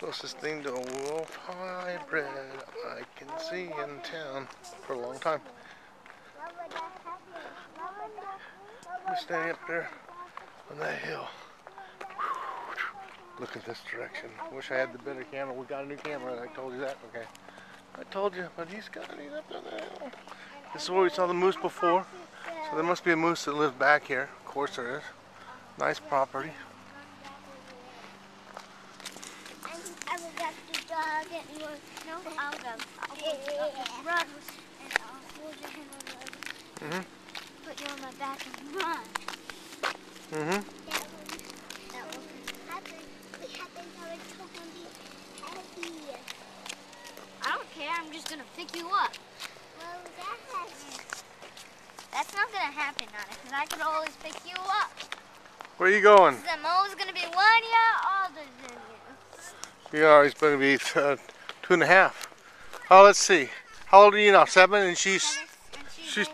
Closest thing to a wolf hybrid I can see in town for a long time. We're standing up there on that hill. Look at this direction. Wish I had the better camera. We got a new camera. I told you that. Okay. I told you, but he's got he's up on the hill. This is where we saw the moose before. So there must be a moose that lives back here. Of course there is. Nice property. I will get the dog and you no, I'll go. I'll go. Run and I'll hold your hand on the other. Mhm. Put you on my back and run. Mhm. That will, that will happen. It happens how it's totally heavy. I don't care. I'm just gonna pick you up. Well, that has. That's not gonna happen, Nana, because I can always pick you up. Where are you going? 'Cause I'm always gonna be one year older than you. You are. He's going to be uh, two and a half. Oh, let's see. How old are you now? Seven, and she's And she's,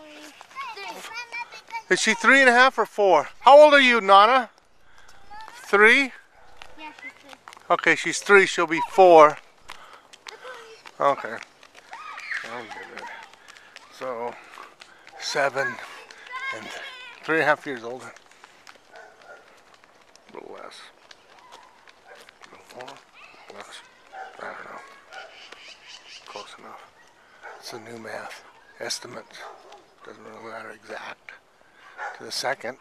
is she three and a half or four? How old are you, Nana? Three. Yeah, she's three. Okay, she's three. She'll be four. Okay. So, seven and three and a half years older. A little less. A little Four? Less. I don't know. Close enough. It's a new math. Estimate. Doesn't really matter exact. To the second.